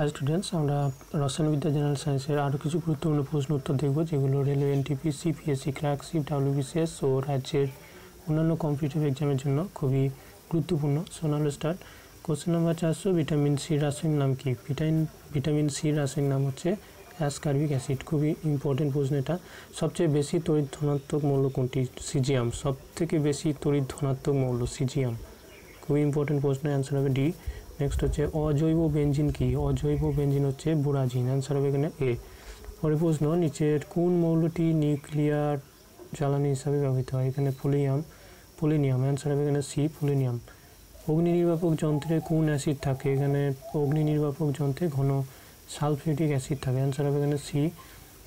High students আমরা রসায়নবিদ্যা general সায়েন্সের আরও কিছু গুরুত্বপূর্ণ প্রশ্ন উত্তর দেখব, যেগুলো রেলওয়ে এনটিপি সিপিএসসি ক্র্যাকশিপ ডাব্লিউবিসিএস ও রাজ্যের অন্যান্য কম্পিটিটিভ এক্সামের জন্য খুবই গুরুত্বপূর্ণ। সোনালো স্টার কোশ্চেন নাম্বার চারশো ভিটামিন সি রাসায়নিক নাম কি? ভিটামিন ভিটামিন সি রাসায়নিক নাম হচ্ছে অ্যাসকার্বিক অ্যাসিড খুবই ইম্পর্টেন্ট প্রশ্ন এটা। সবচেয়ে বেশি তড়িৎ ধনাত্মক মৌল কোনটি? সিজিয়াম। সব থেকে বেশি তড়িৎ ধনাত্মক মৌল সিজিয়াম। খুবই ইম্পর্টেন্ট প্রশ্ন অ্যান্সার হবে ডি। নেক্সট হচ্ছে অজৈব বেঞ্জিন কি? অজৈব বেঞ্জিন হচ্ছে বুরাজিন। অ্যান্সার হবে এখানে এ পরে প্রশ্ন, নিচের কোন মৌলটি নিউক্লিয়ার জ্বালানি হিসাবে ব্যবহৃত হয়? এখানে পোলিয়াম, পোলিনিয়াম। অ্যান্সার হবে এখানে সি পোলিনিয়াম। অগ্নি নির্বাপক যন্ত্রে কোন অ্যাসিড থাকে? এখানে অগ্নি নির্বাপক যন্ত্রে ঘন সালফিউটিক অ্যাসিড থাকে। অ্যান্সার হবে এখানে সি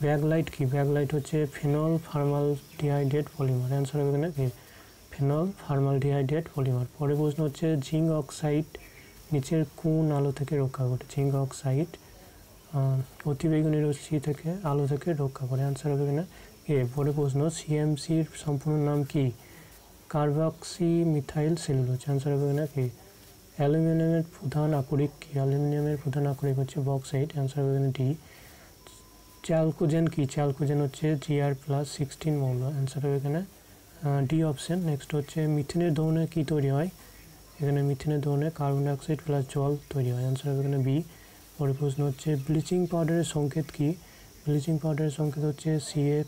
ব্যাকলাইট কি? ব্যাকলাইট হচ্ছে phenol formaldehyde polymer. Answer হবে এখানে ফেনল ফার্মাল ডিহাইড্রেট পলিমার। পরে প্রশ্ন হচ্ছে জিঙ্ক অক্সাইড নিচের কোন আলো থেকে রক্ষা করে? জিঙ্ক অক্সাইড অতিবেগুনি রশ্মি থেকে আলো থেকে রক্ষা করে। অ্যান্সার হবে এখানে এ পরে প্রশ্ন সিএমসির সম্পূর্ণ নাম কি? Carboxy methyl cellulose. অ্যান্সার হবে এখানে কি অ্যালুমিনিয়ামের প্রধান আকরিক কি? অ্যালুমিনিয়ামের প্রধান আকরিক হচ্ছে বক্সাইড অ্যান্সার হবে এখানে ডি চ্যালকোজেন কি? চ্যালকোজেন হচ্ছে জিআর প্লাস সিক্সটিন মৌল। অ্যান্সার হবে এখানে ডি অপশন নেক্সট হচ্ছে মিথেনের দহনে কী তৈরি হয়? এখানে মিথেনের দহনে কার্বন ডাইঅক্সাইড প্লাস জল তৈরি হয়। অ্যান্সার হবে এখানে বি পরে প্রশ্ন হচ্ছে ব্লিচিং পাউডারের সংকেত কি? ব্লিচিং পাউডারের সংকেত হচ্ছে CA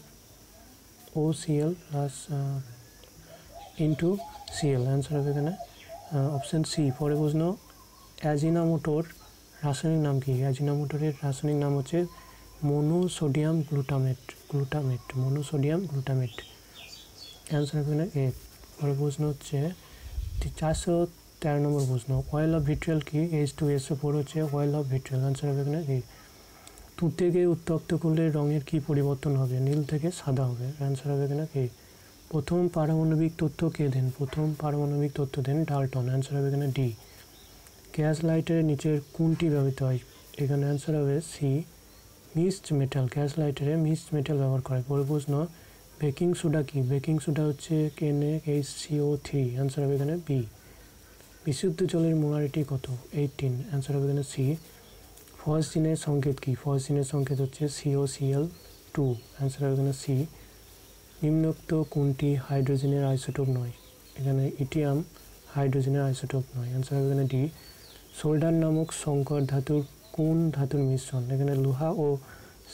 O CL plus into CL answer হবে এখানে অপশান সি পরে প্রশ্ন অ্যাজিনামোটোর রাসায়নিক নাম কি? অ্যাজিনামোটোরের রাসায়নিক নাম হচ্ছে monosodium glutamate glutamate monosodium glutamate answer হবে এখানে এ পরে প্রশ্ন হচ্ছে, চারশো তেরো নম্বর প্রশ্ন অয়েল অফ ভিট্রিয়াল কি? এইচ টু এস ফোর হচ্ছে অয়েল অফ ভিট্রিয়াল অ্যান্সার হবে এখানে এ তুর থেকে উত্তপ্ত করলে রঙের কি পরিবর্তন হবে? নীল থেকে সাদা হবে অ্যান্সার হবে এখানে এ প্রথম পারমাণবিক তথ্য কে দেন? প্রথম পারমাণবিক তথ্য দেন ডালটন অ্যান্সার হবে এখানে ডি গ্যাস লাইটের নিচের কোনটি ব্যবহৃত হয়? এখানে অ্যান্সার হবে সি মিক্সড মেটাল, গ্যাস লাইটারে মিক্সড মেটাল ব্যবহার করে। পরে প্রশ্ন, বেকিং সোডা কি? বেকিং সোডা হচ্ছে কেনে এইচ সিও থ্রি অ্যান্সার হবে এখানে বি বিশুদ্ধ জলের মোলারিটি কত? এইটিন অ্যান্সার হবে এখানে সি ফসজিনের সংকেত কি? ফসজিনের সংকেত হচ্ছে সিও সিএল টু অ্যান্সার হবে এখানে সি নিম্নোক্ত কোনটি হাইড্রোজেনের আইসোটোপ নয়? এখানে ইটিয়াম হাইড্রোজেনের আইসোটোপ নয়। অ্যান্সার হবে এখানে ডি সোল্ডার নামক সংকর ধাতুর কোন ধাতুর মিশ্রণ? এখানে লোহা ও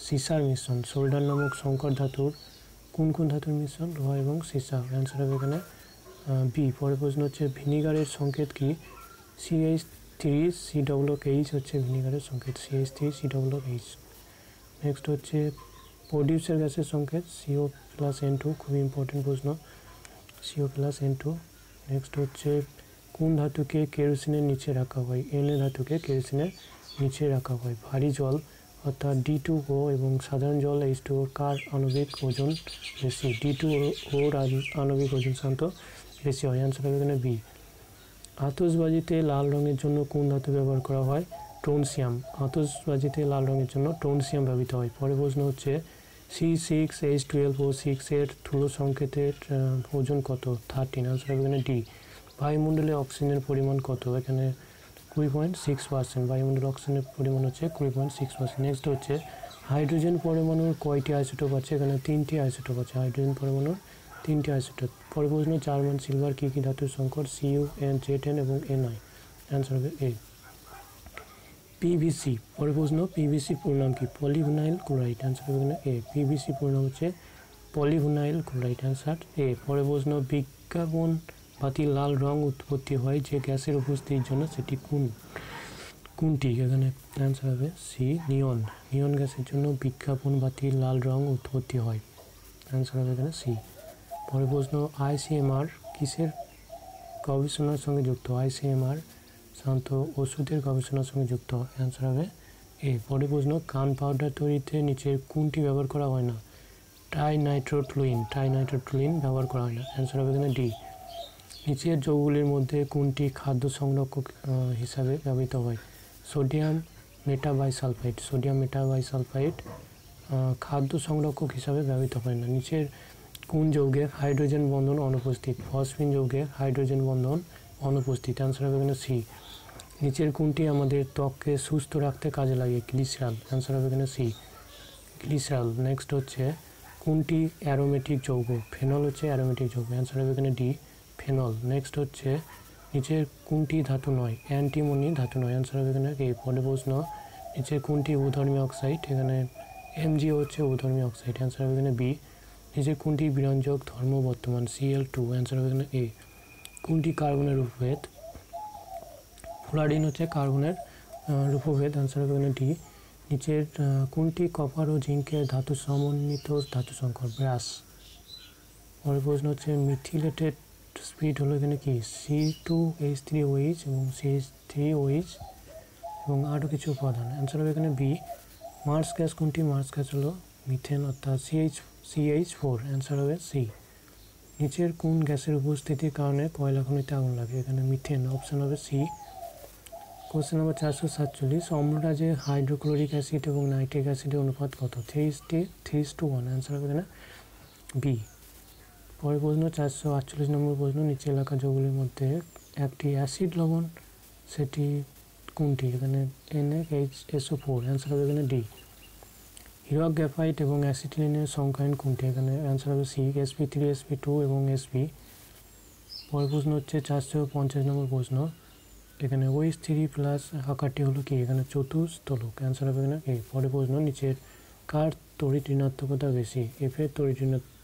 সিসার মিশ্রণ। সোল্ডার নামক সংকর ধাতুর কোন কোন ধাতুর মিশ্রণ? লোহা এবং সিসা। অ্যান্সার হবে এখানে বি পরের প্রশ্ন হচ্ছে, ভিনিগারের সংকেত কি? CH three C W H হচ্ছে ভিনিগারের সংকেত। CH three C W H next হচ্ছে প্রডিউসার গ্যাসের সংকেত সিও প্লাস এন টু খুবই ইম্পর্টেন্ট প্রশ্ন। CO plus N two next হচ্ছে, কোন ধাতুকে কেরোসিনের নিচে রাখা হয়? এন এ ধাতুকে কেরোসিনের নিচে রাখা হয়। ভারী জল, অর্থাৎ ডি টু ও এবং সাধারণ জল এইচ টু ওর কার আণবিক ওজন বেশি? ডি টু ওর আণবিক ওজন শান্ত। বেশি হয় অ্যান্সার হবে এখানে বি আতসবাজিতে লাল রঙের জন্য কোন ধাতু ব্যবহার করা হয়? টোনসিয়াম। আতসবাজিতে লাল রঙের জন্য টোনসিয়াম ব্যবহৃত হয়। পরে প্রশ্ন হচ্ছে C six H twelve O সিক্সের থুলো সংকেতের ওজন কত? থার্টিন আনসার হবে এখানে ডি বায়ুমণ্ডলে অক্সিজেনের পরিমাণ কত? এখানে কুড়ি পয়েন্ট সিক্স পার্সেন্ট বায়ুমণ্ডলে অক্সিজেনের পরিমাণ হচ্ছে কুড়ি পয়েন্ট সিক্স পার্সেন্ট নেক্সট হচ্ছে, হাইড্রোজেন পরমাণুর কয়টি আইসোটোপ আছে? এখানে তিনটি আইসোটোপ আছে। হাইড্রোজেন পরমাণুর তিনটি আইসোটোপ পরে প্রশ্ন জার্মান সিলভার কী কী ধাতুর সংকর সিইউ এন জেড এন এবং এন আই অ্যান্সার হবে এ পিভিসি পরে প্রশ্ন পিভিসি পূর্ণাম কি? পলিভিনাইল ক্লোরাইড অ্যান্সার হবে এ পিভিসি পূর্ণাম হচ্ছে পলিভিনাইল ক্লোরাইড অ্যান্সার এ পরে প্রশ্ন বিজ্ঞাপন বাতি লাল রং উৎপত্তি হয় যে গ্যাসের উপস্থিতির জন্য, সেটি কোন? কোনটি? এখানে অ্যান্সার হবে সি নিয়ন। নিয়ন গ্যাসের জন্য বিজ্ঞাপন বাতি লাল রং উৎপত্তি হয়। অ্যান্সার হবে এখানে সি পরে প্রশ্ন আইসিএমআর কিসের গবেষণার সঙ্গে যুক্ত? আইসিএমআর সাধারণত ওষুধের গবেষণার সঙ্গে যুক্ত। অ্যান্সার হবে এ পরে প্রশ্ন, কান পাউডার তৈরিতে নিচের কোনটি ব্যবহার করা হয় না? ট্রাই নাইট্রোট্লুইন ট্রাই নাইট্রোট্লুইন ব্যবহার করা হয় না। অ্যান্সার হবে এখানে ডি নিচের যৌগগুলির মধ্যে কোনটি খাদ্য সংরক্ষক হিসাবে ব্যবহৃত হয়? সোডিয়াম মেটাবাইসালফাইড। সোডিয়াম মেটাবাইসালফাইড খাদ্য সংরক্ষক হিসাবে ব্যবহৃত হয় না। নিচের কোন যৌগে হাইড্রোজেন বন্ধন অনুপস্থিত, ফসফিন যৌগে হাইড্রোজেন বন্ধন অনুপস্থিত। অ্যান্সার হবে এখানে সি নিচের কোনটি আমাদের ত্বককে সুস্থ রাখতে কাজে লাগে? গ্লিসারল অ্যান্সার হবে এখানে সি গ্লিসারল নেক্সট হচ্ছে, কোনটি অ্যারোমেটিক যৌগ? ফেনল হচ্ছে অ্যারোমেটিক যৌগ। অ্যান্সার হবে এখানে ডি ফেনল নেক্সট হচ্ছে, নিচের কোনটি ধাতু নয়? অ্যান্টিমনি ধাতু নয়। অ্যান্সার হবে এখানে এ পরে প্রশ্ন, নিচের কোনটি উধর্মী অক্সাইড এখানে এমজিও হচ্ছে উধর্মী অক্সাইড অ্যান্সার হবে এখানে বি নিচের কোনটি বিরঞ্জক, ধর্ম, বর্তমান, সিএল টু অ্যান্সার হবে এ, কোনটি কার্বনের রূপভেদ? ফ্লোরাইন হচ্ছে কার্বনের রূপভেদ, অ্যান্সার হবে ডি, নিচের কোনটি কপার ও জিঙ্কের ধাতু সমন্বিত ধাতু সংকর? ব্রাস। পরের প্রশ্ন হচ্ছে মিথিলেটেড স্পিড হলো এখানে কি? C two H three OH এবং সি এইচ থ্রি ওইচ এবং আরও কিছু উপাদান। অ্যান্সার হবে এখানে বি। মার্স গ্যাস কোনটি? মার্স গ্যাস হলো মিথেন, অর্থাৎ সিএইচ সিএইচ ফোর অ্যান্সার হবে সি নিচের কোন গ্যাসের উপস্থিতির কারণে কয়লা খনিতে আগুন লাগে? এখানে মিথেন অপশন হবে সি কোশ্চেন নম্বর চারশো সাতচল্লিশ, অম্লরাজে হাইড্রোক্লোরিক অ্যাসিড এবং নাইট্রিক অ্যাসিডের অনুপাত কত? থ্রি টি থ্রি টু ওয়ান অ্যান্সার হবে এখানে বি পরের প্রশ্ন, চারশো আটচল্লিশ নম্বর প্রশ্ন, নিচে এলাকা যৌগুলির মধ্যে একটি অ্যাসিড লবণ, সেটি কোনটি? এখানে এন এক এইচ এসও ফোর অ্যান্সার হবে এখানে ডি হিরক গ্যাফাইট এবং অ্যাসিটিলিনের সংখ্যায়ন কোনটি? এখানে অ্যান্সার হবে C SP three SP two এবং এসপি পরের প্রশ্ন হচ্ছে চারশো পঞ্চাশ নম্বর প্রশ্ন। এখানে ওয়েস থ্রি প্লাস আকারটি হলো কি? এখানে চতুস্থলক অ্যান্সার হবে এখানে এ পরের প্রশ্ন, নিচের কার তড়িৎ ঋণাত্মকতা বেশি? এফের তড়িৎ ঋণাত্মক